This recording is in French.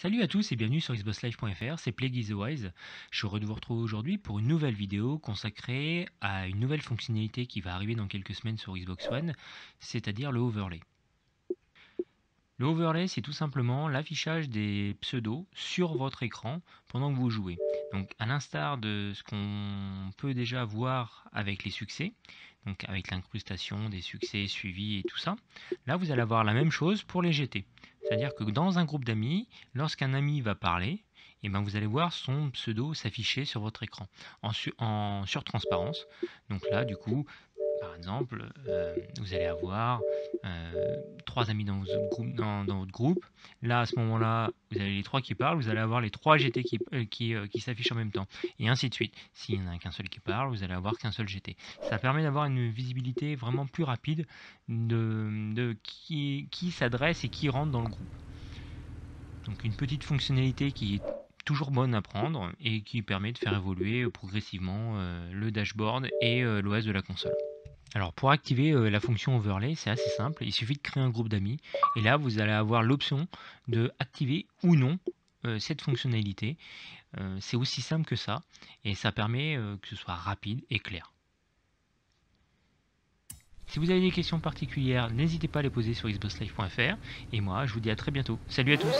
Salut à tous et bienvenue sur xboxlive.fr, c'est PlayGizWise. Je suis heureux de vous retrouver aujourd'hui pour une nouvelle vidéo consacrée à une nouvelle fonctionnalité qui va arriver dans quelques semaines sur Xbox One, c'est-à-dire le overlay. Le overlay, c'est tout simplement l'affichage des pseudos sur votre écran pendant que vous jouez. Donc à l'instar de ce qu'on peut déjà voir avec les succès, donc avec l'incrustation des succès suivis et tout ça, là vous allez avoir la même chose pour les GT. C'est-à-dire que dans un groupe d'amis, lorsqu'un ami va parler, et eh ben vous allez voir son pseudo s'afficher sur votre écran en, en surtransparence. Donc là, du coup, par exemple, euh, vous allez avoir euh, trois amis dans votre, groupe, dans, votre, groupe, Là, à ce moment-là, vous avez les trois qui parlent, vous allez avoir les trois GT qui, euh, qui, s'affichent en même temps, et ainsi de suite. S'il n'y en a qu'un seul qui parle, vous allez avoir qu'un seul GT. Ça permet d'avoir une visibilité vraiment plus rapide de, de qui, qui s'adresse et qui rentre dans le groupe. Donc une petite fonctionnalité qui est toujours bonne à prendre et qui permet de faire évoluer progressivement le dashboard et l'OS de la console. Alors pour activer euh, la fonction overlay, c'est assez simple, il suffit de créer un groupe d'amis et là vous allez avoir l'option de activer ou non euh, cette fonctionnalité. Euh, c'est aussi simple que ça et ça permet que ce soit rapide et clair. Si vous avez des questions particulières, n'hésitez pas à les poser sur xboxlive.fr et moi je vous dis à très bientôt. Salut à tous